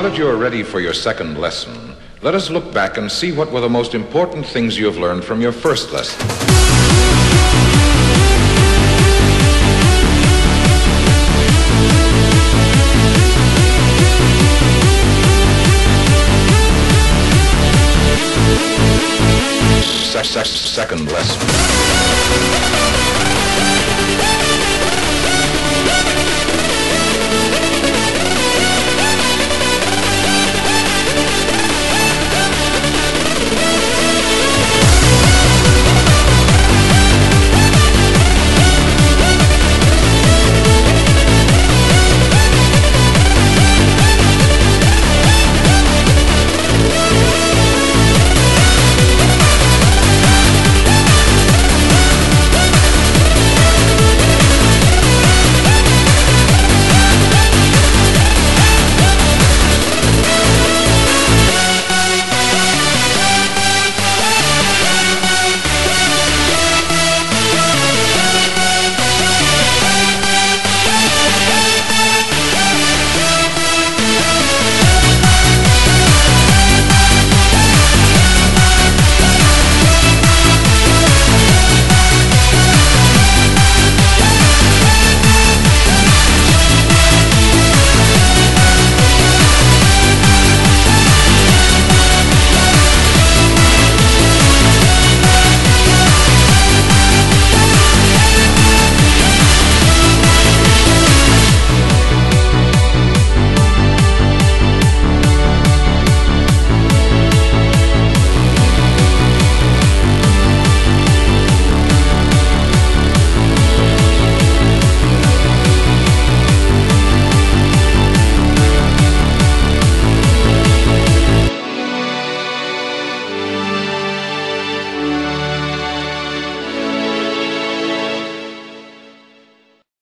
Now that you are ready for your second lesson, let us look back and see what were the most important things you have learned from your first lesson. Second lesson.